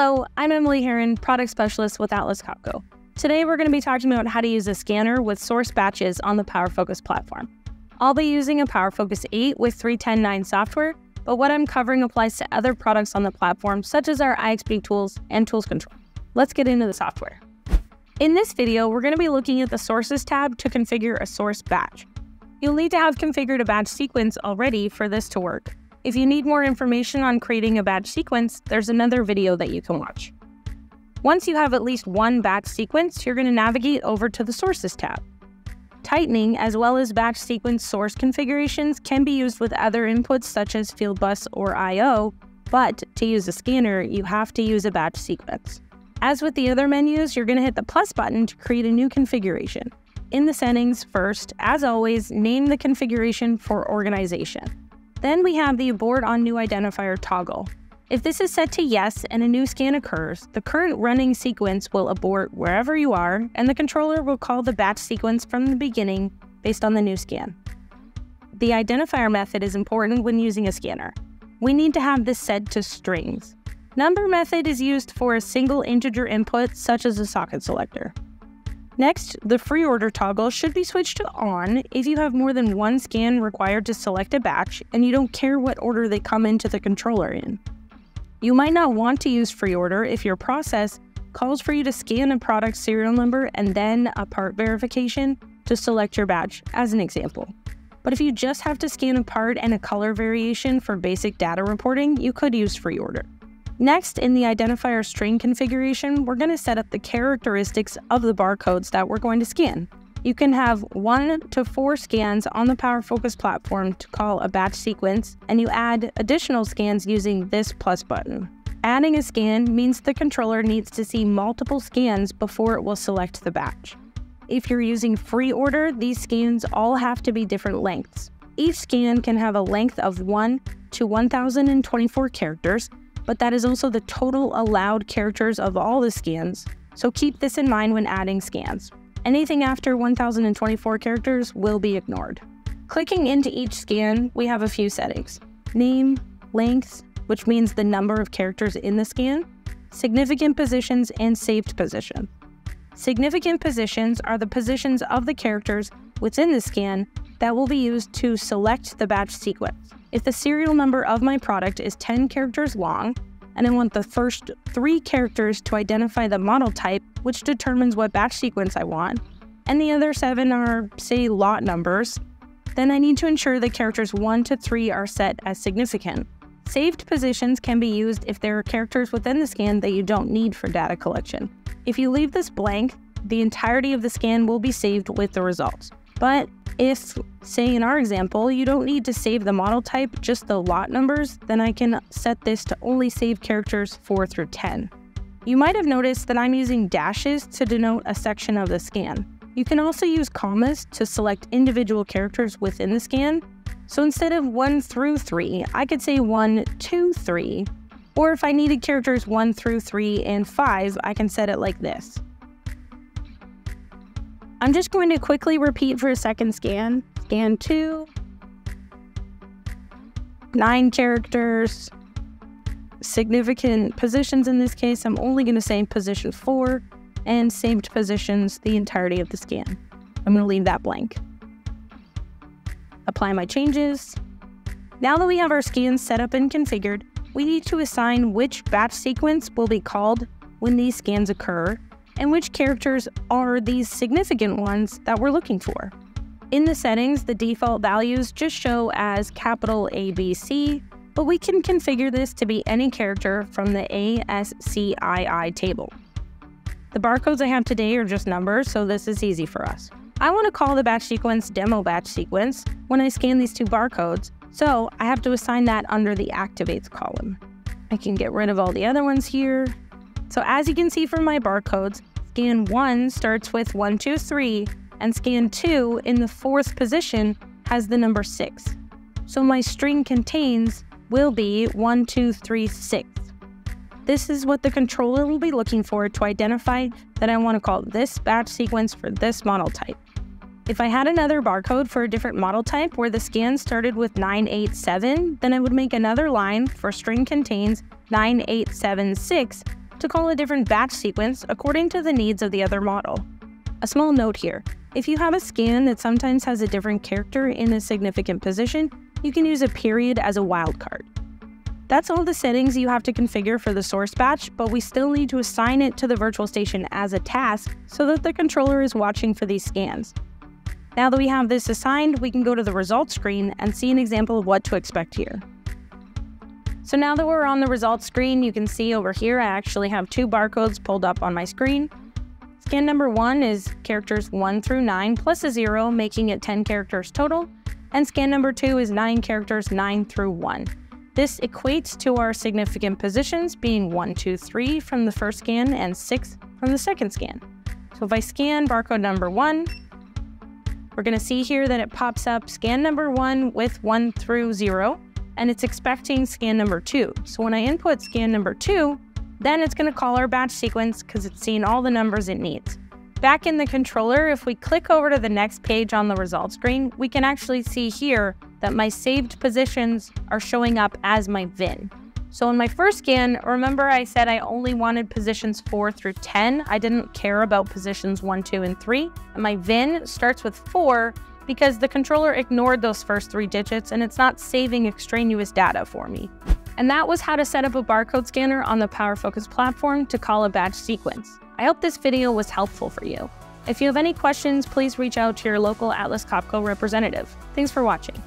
Hello, I'm Emily Heron, product specialist with Atlas Copco. Today we're going to be talking about how to use a scanner with source batches on the PowerFocus platform. I'll be using a PowerFocus 8 with 3.10.9 software, but what I'm covering applies to other products on the platform such as our IxB tools and tools control. Let's get into the software. In this video, we're going to be looking at the Sources tab to configure a source batch. You'll need to have configured a batch sequence already for this to work. If you need more information on creating a batch sequence, there's another video that you can watch. Once you have at least one batch sequence, you're going to navigate over to the Sources tab. Tightening, as well as batch sequence source configurations, can be used with other inputs such as Fieldbus or I.O., but to use a scanner, you have to use a batch sequence. As with the other menus, you're going to hit the plus button to create a new configuration. In the settings, first, as always, name the configuration for organization. Then we have the abort on new identifier toggle. If this is set to yes and a new scan occurs, the current running sequence will abort wherever you are, and the controller will call the batch sequence from the beginning based on the new scan. The identifier method is important when using a scanner. We need to have this set to strings. Number method is used for a single integer input, such as a socket selector. Next, the free order toggle should be switched to on if you have more than one scan required to select a batch and you don't care what order they come into the controller in. You might not want to use free order if your process calls for you to scan a product serial number and then a part verification to select your batch, as an example. But if you just have to scan a part and a color variation for basic data reporting, you could use free order. Next, in the identifier string configuration, we're going to set up the characteristics of the barcodes that we're going to scan. You can have one to four scans on the PowerFocus platform to call a batch sequence, and you add additional scans using this plus button. Adding a scan means the controller needs to see multiple scans before it will select the batch. If you're using free order, these scans all have to be different lengths. Each scan can have a length of 1 to 1024 characters, but that is also the total allowed characters of all the scans, so keep this in mind when adding scans. Anything after 1024 characters will be ignored. Clicking into each scan, we have a few settings. Name, length, which means the number of characters in the scan, significant positions, and saved position. Significant positions are the positions of the characters within the scan that will be used to select the batch sequence. If the serial number of my product is 10 characters long, and I want the first three characters to identify the model type, which determines what batch sequence I want, and the other seven are, say, lot numbers, then I need to ensure the characters 1 to 3 are set as significant. Saved positions can be used if there are characters within the scan that you don't need for data collection. If you leave this blank, the entirety of the scan will be saved with the results. But if, say in our example, you don't need to save the model type, just the lot numbers, then I can set this to only save characters 4 through 10. You might have noticed that I'm using dashes to denote a section of the scan. You can also use commas to select individual characters within the scan. So instead of 1 through 3, I could say 1, 2, 3. Or if I needed characters 1 through 3 and 5, I can set it like this. I'm just going to quickly repeat for a second scan. Scan two, nine characters, significant positions in this case. I'm only going to say position four and saved positions the entirety of the scan. I'm going to leave that blank. Apply my changes. Now that we have our scans set up and configured, we need to assign which batch sequence will be called when these scans occur and which characters are these significant ones that we're looking for. In the settings, the default values just show as capital ABC, but we can configure this to be any character from the ASCII table. The barcodes I have today are just numbers, so this is easy for us. I want to call the batch sequence demo batch sequence when I scan these two barcodes, so I have to assign that under the activates column. I can get rid of all the other ones here. So as you can see from my barcodes, scan 1 starts with 1, 2, 3, and scan 2 in the fourth position has the number 6. So my string contains will be 1, 2, 3, 6. This is what the controller will be looking for to identify that I want to call this batch sequence for this model type. If I had another barcode for a different model type where the scan started with 987, then I would make another line for string contains 9876 to call a different batch sequence according to the needs of the other model. A small note here, if you have a scan that sometimes has a different character in a significant position, you can use a period as a wildcard. That's all the settings you have to configure for the source batch, but we still need to assign it to the virtual station as a task so that the controller is watching for these scans. Now that we have this assigned, we can go to the results screen and see an example of what to expect here. So now that we're on the results screen, you can see over here I actually have two barcodes pulled up on my screen. Scan number one is characters 1 through 9 plus a 0, making it 10 characters total. And scan number two is 9 characters 9 through 1. This equates to our significant positions being 1, 2, 3 from the first scan and 6 from the second scan. So if I scan barcode number 1, we're going to see here that it pops up scan number 1 with 1 through 0, and it's expecting scan number 2. So when I input scan number 2, then it's going to call our batch sequence because it's seeing all the numbers it needs. Back in the controller, if we click over to the next page on the results screen, we can actually see here that my saved positions are showing up as my VIN. So in my first scan, remember I said I only wanted positions 4 through 10. I didn't care about positions 1, 2, and 3. And my VIN starts with 4 because the controller ignored those first three digits and it's not saving extraneous data for me. And that was how to set up a barcode scanner on the PowerFocus platform to call a batch sequence. I hope this video was helpful for you. If you have any questions, please reach out to your local Atlas Copco representative. Thanks for watching.